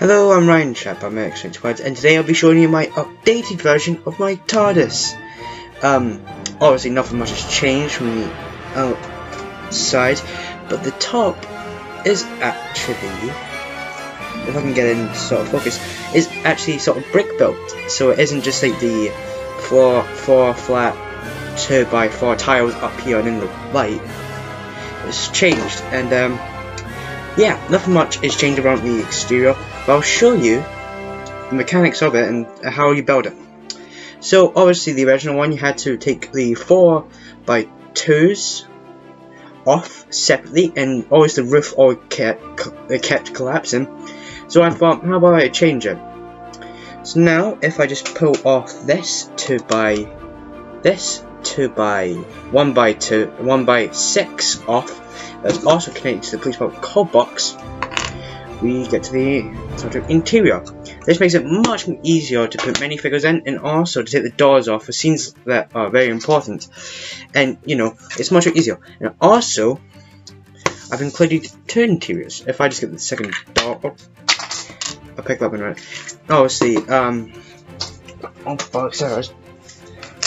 Hello, I'm Ryan Chap, I'm X21, and today I'll be showing you my updated version of my TARDIS. Um, obviously nothing much has changed from the outside, but the top is actually, if I can get in sort of focus, is actually sort of brick built, so it isn't just like the four, four flat 2 by 4 tiles up here and in the light. It's changed, and um, yeah, nothing much is changed around the exterior, but I'll show you the mechanics of it and how you build it. So obviously the original one you had to take the 4 by 2s off separately and always the roof all kept, kept collapsing. So I thought, how about I change it? So now if I just pull off this 2 by this 2 by 1 by 2 1 by 6 off that's also connected to the police box box we get to the sort of interior. This makes it much easier to put many figures in and also to take the doors off for scenes that are very important. And you know it's much easier. And also I've included two interiors. If I just get the second door oh, I'll pick that one right obviously um oh fuck sorry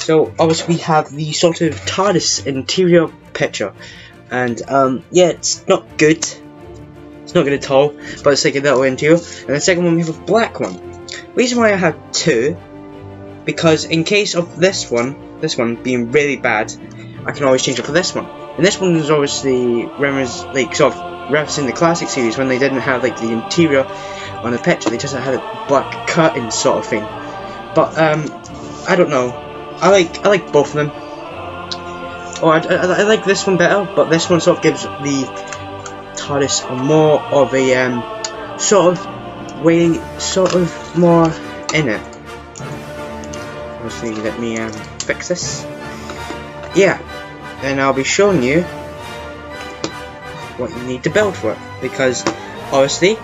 so obviously we have the sort of TARDIS interior picture, and um, yeah, it's not good. It's not good at all, but it's like a little interior. And the second one we have a black one. Reason why I have two, because in case of this one, this one being really bad, I can always change it for this one. And this one is obviously remembers like sort of referencing the classic series when they didn't have like the interior on the picture, they just had a black curtain sort of thing. But um, I don't know. I like I like both of them. Oh, I, I, I, like this one better, but this one sort of gives the TARDIS are more of a um, sort of way, sort of more in it. Obviously, let me um, fix this. Yeah, and I'll be showing you what you need to build for it, because obviously,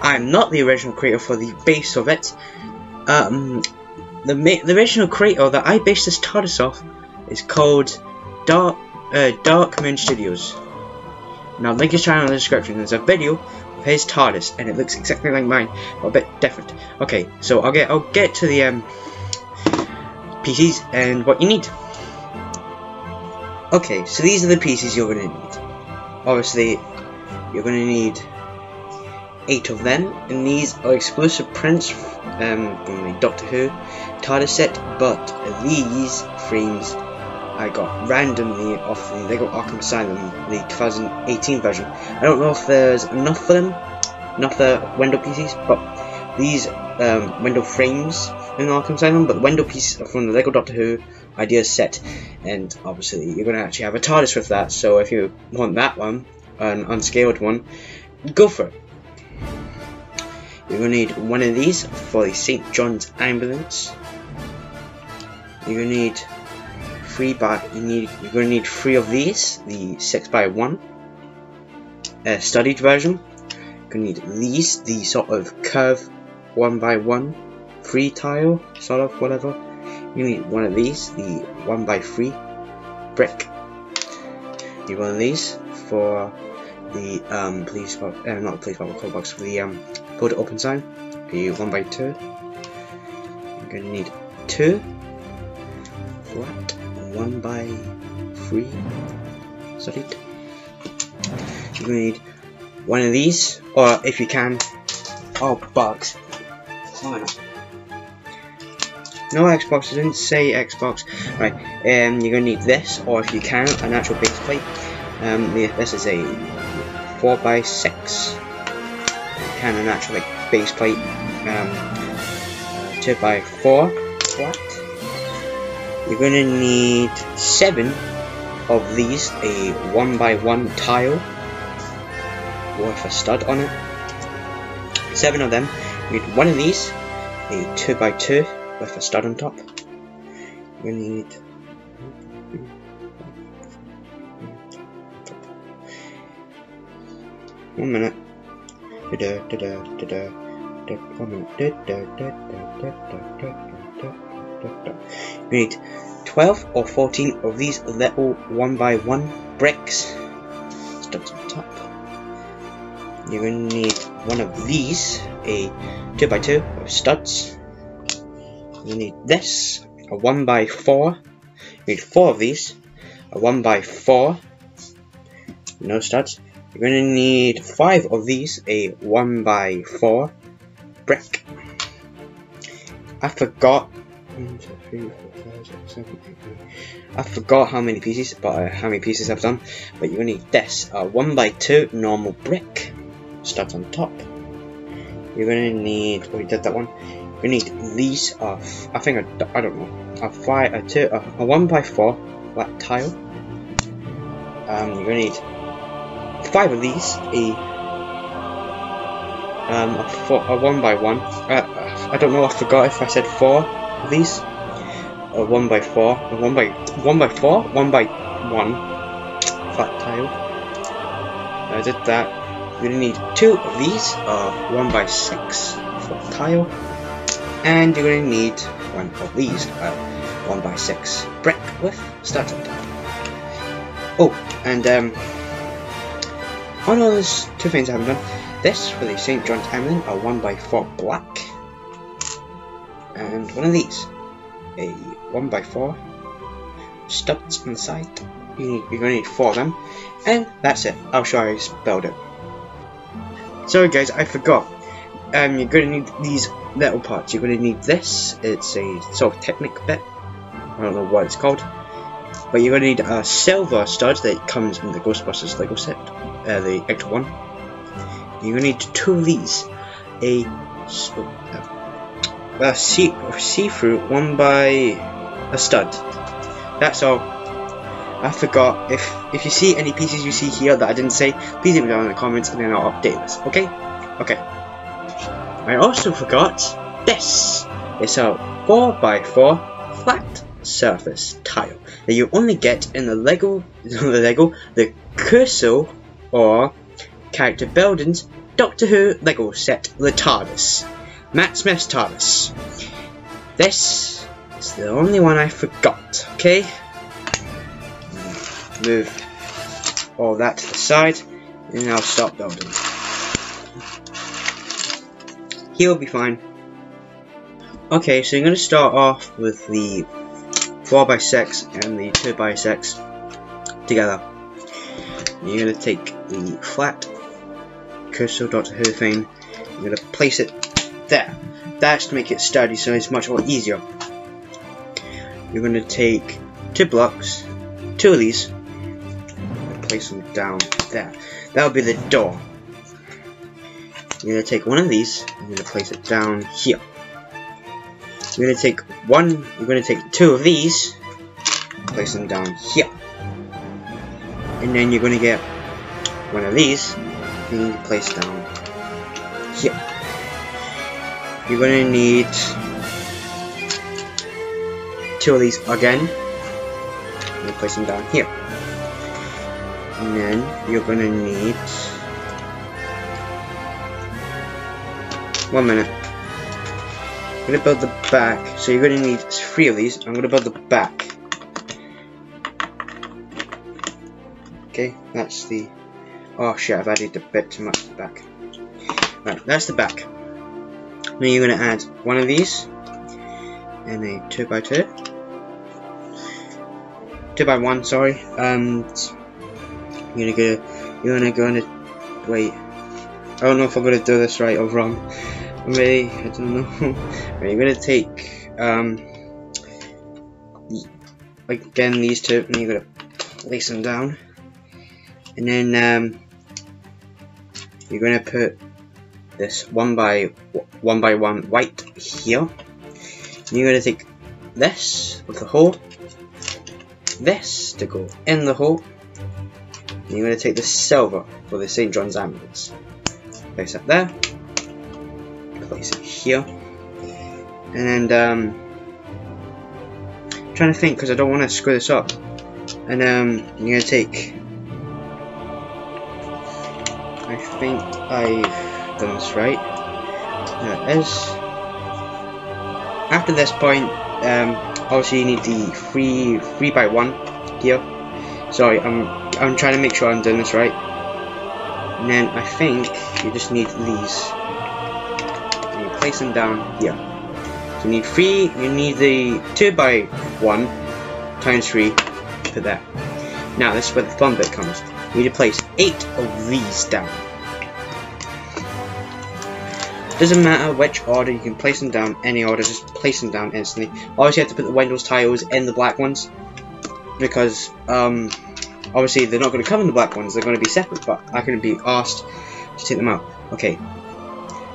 I'm not the original creator for the base of it. Um, the, the original creator that I based this TARDIS off is called Dark, uh, Dark Moon Studios. Now, link his channel in the description. There's a video of his TARDIS, and it looks exactly like mine, but a bit different. Okay, so I'll get I'll get to the um, pieces and what you need. Okay, so these are the pieces you're gonna need. Obviously, you're gonna need eight of them, and these are exclusive prints um, from the Doctor Who TARDIS set, but these frames I got randomly off the LEGO Arkham Asylum, the 2018 version. I don't know if there's enough for them, enough for window pieces, but these um, window frames in Arkham Asylum, but the window pieces are from the LEGO Doctor Who Ideas set, and obviously you're going to actually have a TARDIS with that, so if you want that one, an unscaled one, go for it. You're going to need one of these for the St. John's ambulance. You're going to need three by you need you're to need three of these, the six by one uh, studied version. You're to need these, the sort of curve one by one free tile, sort of whatever. You need one of these, the one by three brick. You need one of these for the um, police box, uh, not the police box, call box, for the um, put open sign. The one by two. You're gonna need two flat, one by three solid. You're gonna need one of these, or if you can, oh bugs. No Xbox, I didn't say Xbox. Right, um, you're gonna need this, or if you can, an actual base plate. Um, this is a 4x6 can an natural base plate um, 2x4 flat. You're gonna need seven of these, a one by one tile with a stud on it. Seven of them. You need one of these, a two by two with a stud on top. You need one minute. You need 12 or 14 of these little one by one bricks. Studs on top. you're going to need one of these, a 2x2 of studs. You need this, a 1x4. You need four of these, a 1x4, no studs. You're going to need five of these, a 1x4 brick. I forgot. I forgot how many pieces, but uh, how many pieces I've done. But you're gonna need this, a one by two normal brick, studs on top. You're gonna need. Oh, you did that one. You're need these. Uh, I think I, I don't know. A five, a two, a, a one by four flat tile. Um, you're gonna need five of these. A um, a, four, a one by one. Uh, I don't know. I forgot if I said four these. A one by four. A one by one by four. One by one. Flat tile. I did that. You're gonna need two of these. Uh, one by six flat tile. And you're gonna need one of these. Uh, one by six brick with on top. Oh, and um, oh no, there's two things I haven't done. This for the St. John's Emblem, a one by four black. And one of these, a 1x4 studs on the side. You you're going to need four of them. And that's it. I'll show you how to build it. Sorry guys, I forgot. Um, you're going to need these little parts. You're going to need this. It's a sort of Technic bit. I don't know what it's called. But you're going to need a silver stud that comes in the Ghostbusters Lego set. Uh, the extra one You're going to need two of these. A, a see, see-through one by a stud. That's all. I forgot. If if you see any pieces you see here that I didn't say, please leave it down in the comments and then I'll update this. Okay? Okay. I also forgot this. It's a 4x4 flat surface tile that you only get in the Lego, the Lego, the Cursor or character buildings, Doctor Who Lego set The TARDIS. Matt Smith's TARDIS. This is the only one I forgot, okay? Move all that to the side, and I'll stop building. He'll be fine. Okay, so I'm going to start off with the 4x6 and the 2x6 together. You're going to take the flat cursor Doctor Who thing. I'm going to place it there. That's to make it sturdy so it's much more easier. You're going to take two blocks, two of these, and place them down there. That'll be the door. You're going to take one of these, and you're going to place it down here. You're going to take one, you're going to take two of these, place them down here. And then you're going to get one of these, and place down here. You're gonna need two of these again. And place them down here. And then you're gonna need one minute. I'm gonna build the back, so you're gonna need three of these. I'm gonna build the back. Okay, that's the Oh shit, I've added a bit too much back. Right, that's the back. Now you're going to add one of these and a 2x2. 2 by 1 sorry. And you're gonna go you're gonna go and wait. I don't know if I'm gonna do this right or wrong. Maybe I don't know. right, you're gonna take um again these two and you're gonna place them down. And then um you're going to put this one by one by one white here. You're to take this with the hole, this to go in the hole, and you're to take the silver for the St. John's amulets. Place it there, place it here, and um, I'm trying to think because I don't want to screw this up. And um, you're to take I think I've this right. It is. After this point, um, obviously you need the three three by one here. Sorry, I'm I'm trying to make sure I'm doing this right. And then I think you just need these. And you place them down here. So you need three, you need the 2 by 1 times 3 for that. Now this is where the fun bit comes. You need to place 8 of these down. Doesn't matter which order, you can place them down any order, just place them down instantly. Obviously you have to put the windows tiles in the black ones. Because, um, obviously they're not going to come in the black ones, they're going to be separate, but going to be asked to take them out. Okay.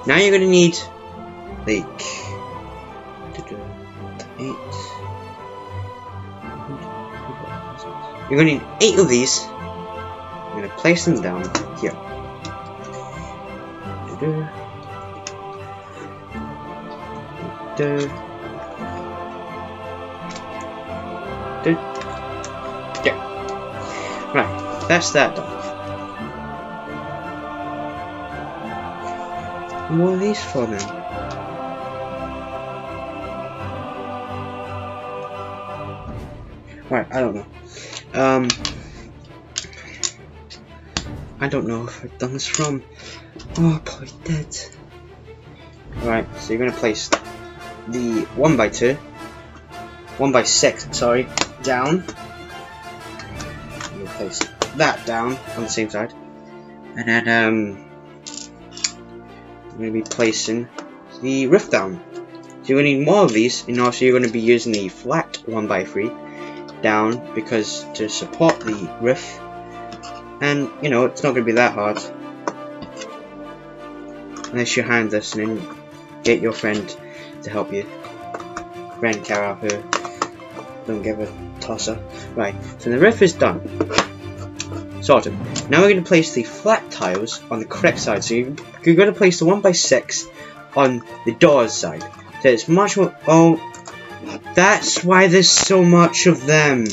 Now you're going to need, like, eight. You're going to need eight of these. I'm going to place them down here. Yeah. Right, that's that done. What are these for then? Right, I don't know. Um, I don't know if I've done this from. Oh, boy, dead. Right, so you're gonna place the 1 by 2 1 by 6 sorry down. Place that down on the same side. And then um I'm going to be placing the roof down. So you're going to need more of these and also you're going to be using the flat 1 by 3 down because to support the roof and you know it's not going to be that hard. Unless you hand this and then get your friend to help you. Ren Kara who don't give a tosser. Right, so the roof is done. Sorted. Now we're going to place the flat tiles on the correct side. So you, you're going to place the 1x6 on the doors side. So it's much more... Oh, that's why there's so much of them.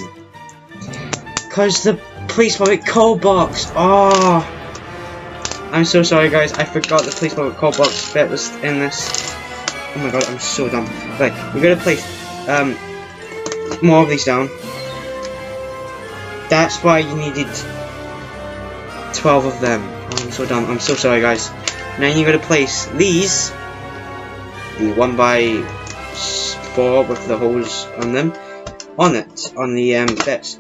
Because the police public call box. Oh. I'm so sorry guys, I forgot the police public call box bit was in this. Oh my god, I'm so dumb. Right, we're gonna place um, more of these down. That's why you needed 12 of them. Oh, I'm so dumb. I'm so sorry, guys. Now you're gonna place these, the 1 by 4 with the holes on them, on it, on the um, bits.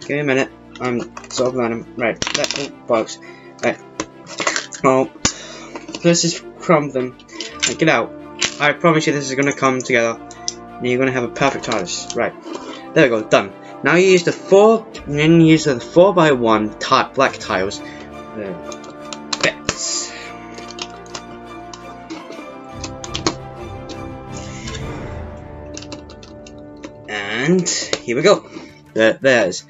Give me a minute. I'm sort of random. Right, that oh, bugs. Right. Oh, let's just crumb them. Right, get out. I promise you this is going to come together. And you're going to have a perfect TARDIS. Right. There we go. Done. Now you use the four, and then you use the four by one black tiles. Bits. And here we go. There, there's.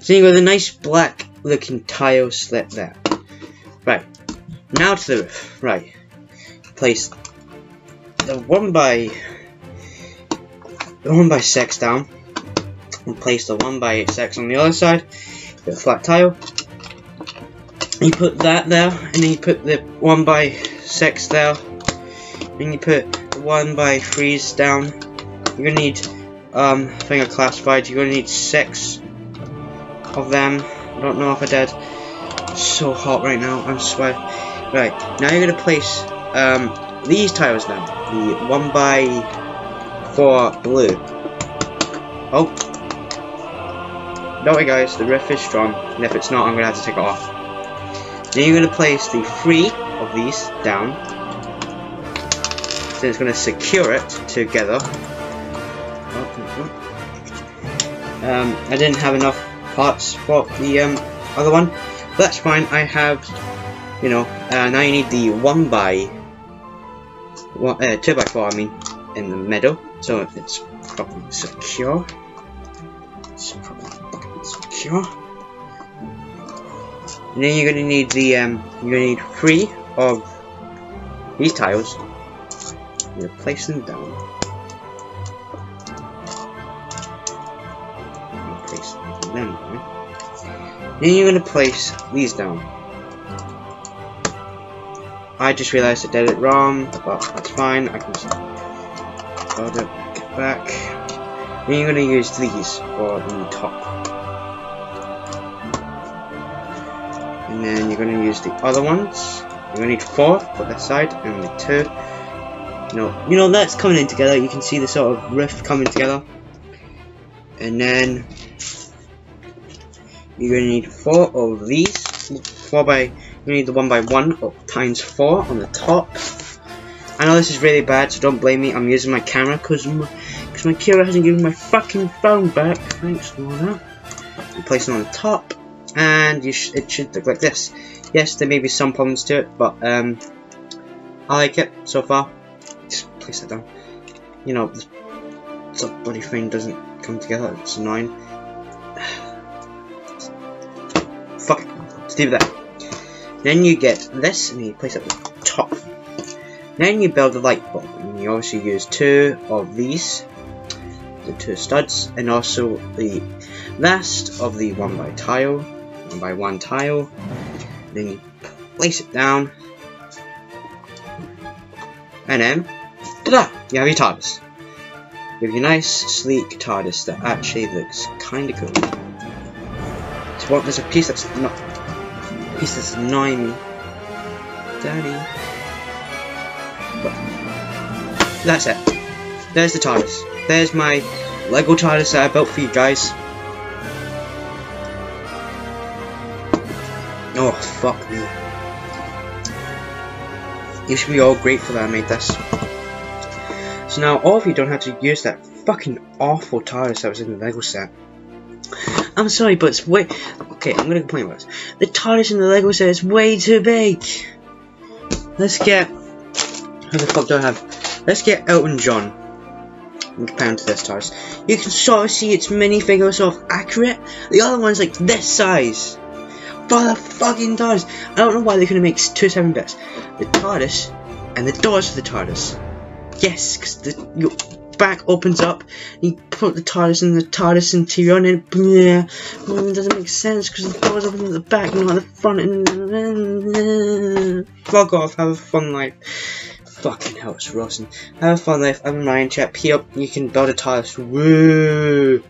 So you got a nice black looking tile slip there. Now to the. Right. Place the one by the one by six down. And place the one by six on the other side. The flat tile. You put that there, and then you put the one by six there. And you put the one by threes down. You're gonna need um thing are classified. You're gonna need six of them. I don't know if I did. It's so hot right now. I'm sweating. Right, now you're going to place um, these tiles now. The 1 by 4 blue. Oh. Don't worry guys, the roof is strong, and if it's not, I'm to have to take it off. Then you're to place the 3 of these down. Then it's going to secure it together. Um, I didn't have enough parts for the um, other one. But that's fine, I have you know, uh, now you need the 1 by, one, uh, 2 by 4 I mean, in the middle, so it's properly secure. It's properly secure. And then you're gonna need the, um, you're gonna need three of these tiles. You're gonna place them down. Place them down. Then you're gonna place these down. I just realised I did it wrong, but that's fine. I can just load it, back. Then you're going to use these for the top. And then you're going to use the other ones. You're going to need four for this side, and the two. You know, you know that's coming in together. You can see the sort of rift coming together. And then you're going to need four of these. Four by, you need the one by one times four on the top. I know this is really bad, so don't blame me. I'm using my camera because my, cause my camera hasn't given my fucking phone back. Thanks, Lorna. You place it on the top, and you sh it should look like this. Yes, there may be some problems to it, but um, I like it so far. Just place it down. You know, the bloody thing doesn't come together. It's annoying. Fuck it. Let's leave that. Then you get this, and you place it at the top. Then you build a light bulb, and you also use two of these, the two studs, and also the last of the one by tile, one by one tile. Then you place it down, and then, ta-da! You have your TARDIS. You have your nice, sleek TARDIS that actually looks kinda cool. So what, there's a piece that's not, piece that's annoying me. Daddy. But that's it. There's the TARDIS. There's my Lego TARDIS that I built for you guys. Oh, fuck me. You should be all grateful that I made this. So now all of you don't have to use that fucking awful TARDIS that was in the Lego set. I'm sorry, but it's way... Okay, I'm gonna complain about this. The TARDIS in the Lego set is way too big. Let's get... Who the fuck do I have? Let's get Elton John. And compare him to this TARDIS. You can sort of see its minifigure sort of accurate. The other one's like this size. For the fucking TARDIS. I don't know why they couldn't make two seven bits. The TARDIS and the doors for the TARDIS. Yes, because the your back opens up, you put the TARDIS in the TARDIS interior, and then bleh, it mm, doesn't make sense because the doors open at the back, not at the front. And fuck off, have a fun life. Fucking hell, it's. Have a fun life. I'm Ryan Chap. Here, you can build a TARDIS. Woo!